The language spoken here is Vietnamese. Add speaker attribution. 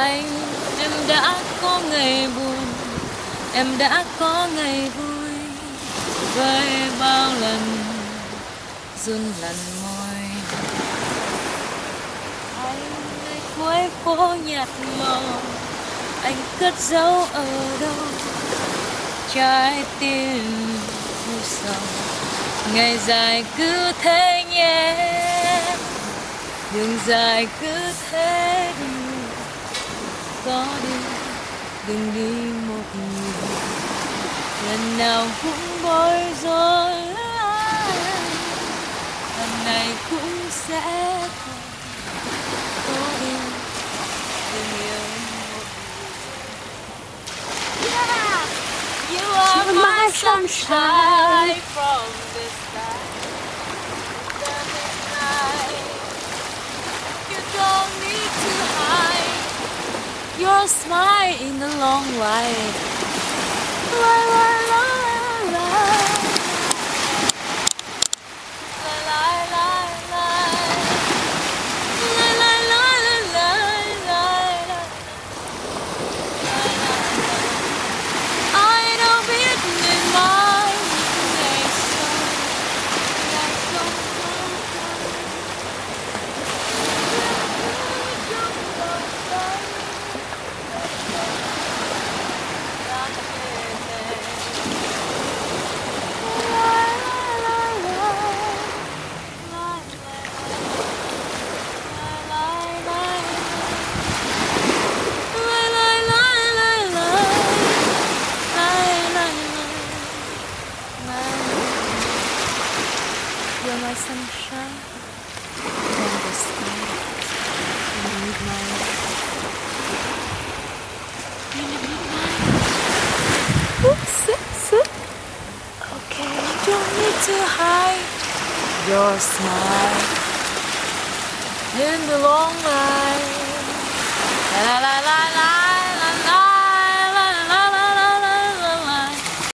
Speaker 1: anh, em đã có ngày buồn, em đã có ngày vui. Với bao lần run lần môi. Anh nơi cuối phố nhạt màu, anh cất giấu ở đâu? Trái tim u sầu, ngày dài cứ thế nhé. Đường dài cứ thế đi có đi đừng đi một mình. Lần nào cũng bối rối lần này cũng sẽ thôi có đi. Đừng yêu một mình. Yeah you are my sunshine from smile in the long la. You're my sunshine from the sky in the midnight. In the midnight. Oops, oops, oops. Okay, you don't need to hide your smile in the long night. La la la